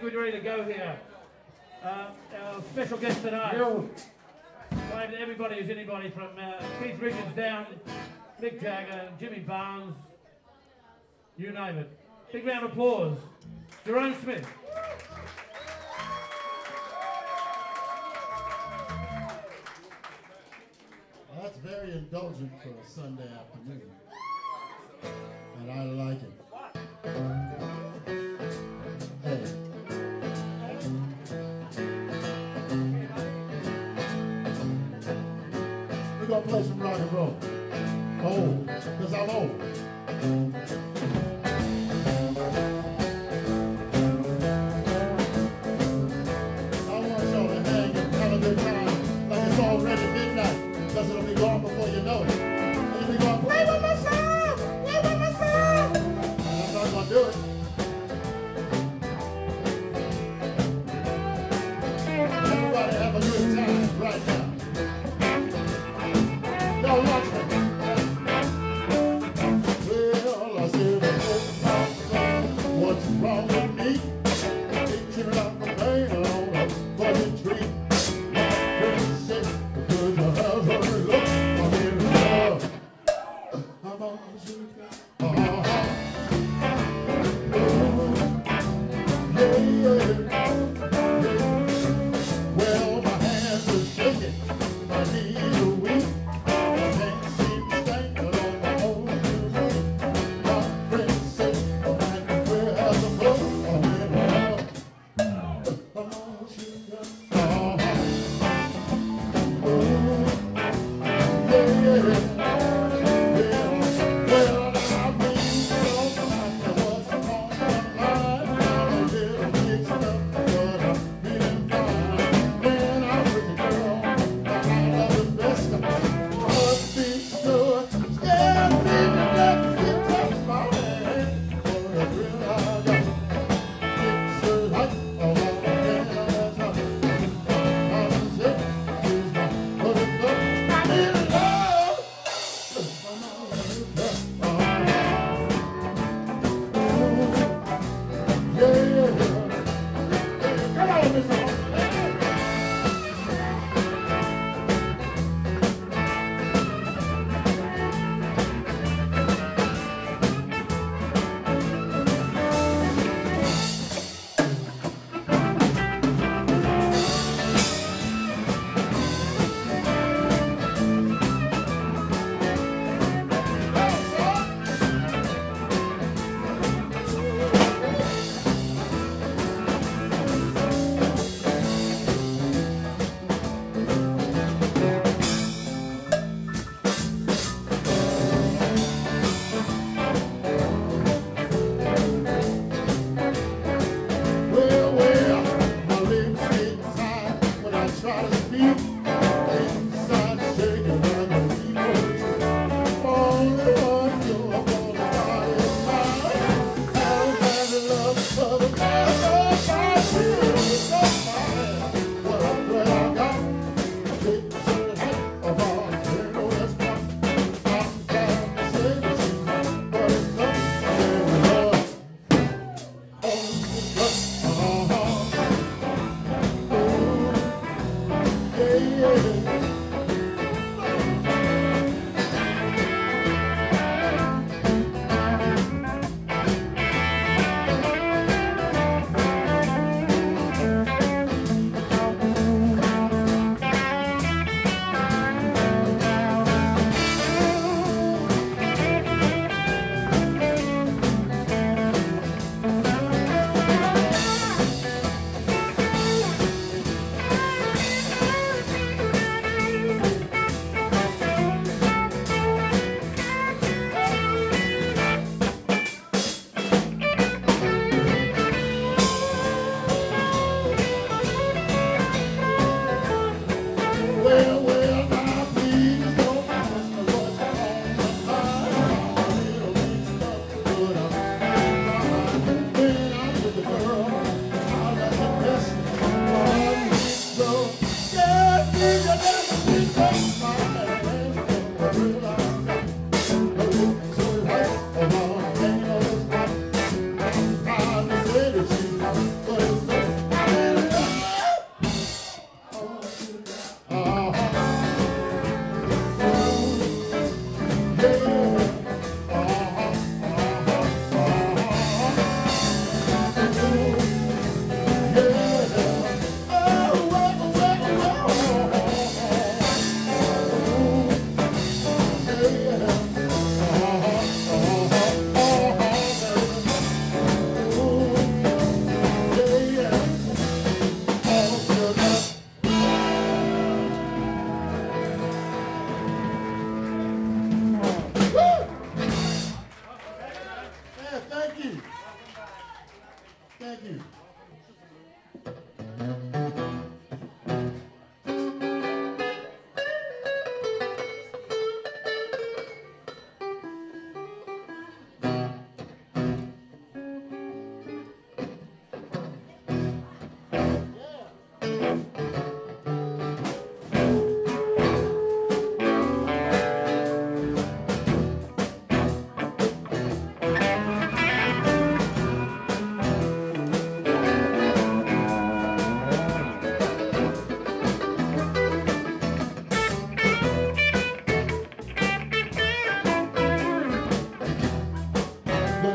think we're ready to go here. Uh, our special guest tonight. Yo. To everybody who's anybody from uh, Keith Richards down, Mick Jagger, Jimmy Barnes, you name it. Big round of applause. Jerome Smith. Well, that's very indulgent for a Sunday afternoon. And I like it. Oh, oh, oh. Yeah, yeah.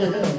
되면